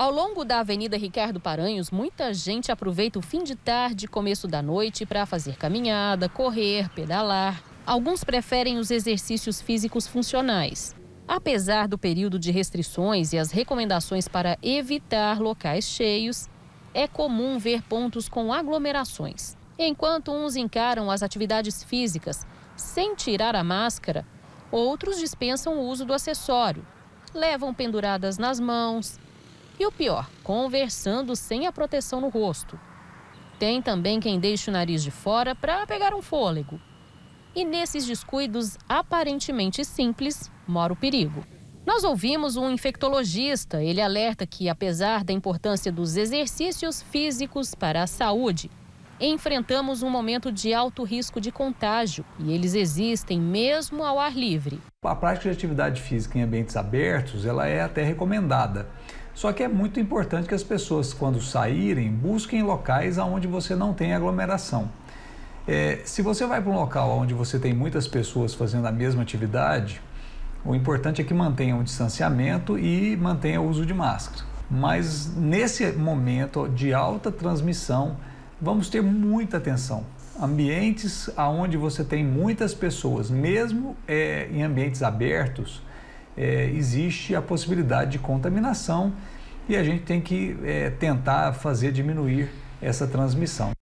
Ao longo da Avenida Ricardo Paranhos, muita gente aproveita o fim de tarde e começo da noite para fazer caminhada, correr, pedalar. Alguns preferem os exercícios físicos funcionais. Apesar do período de restrições e as recomendações para evitar locais cheios, é comum ver pontos com aglomerações. Enquanto uns encaram as atividades físicas sem tirar a máscara, outros dispensam o uso do acessório, levam penduradas nas mãos e o pior, conversando sem a proteção no rosto. Tem também quem deixa o nariz de fora para pegar um fôlego. E nesses descuidos aparentemente simples mora o perigo. Nós ouvimos um infectologista. Ele alerta que, apesar da importância dos exercícios físicos para a saúde, enfrentamos um momento de alto risco de contágio e eles existem mesmo ao ar livre. A prática de atividade física em ambientes abertos, ela é até recomendada. Só que é muito importante que as pessoas, quando saírem, busquem locais onde você não tem aglomeração. É, se você vai para um local onde você tem muitas pessoas fazendo a mesma atividade, o importante é que mantenha um distanciamento e mantenha o uso de máscara. Mas nesse momento de alta transmissão, vamos ter muita atenção. Ambientes onde você tem muitas pessoas, mesmo é, em ambientes abertos, é, existe a possibilidade de contaminação e a gente tem que é, tentar fazer diminuir essa transmissão.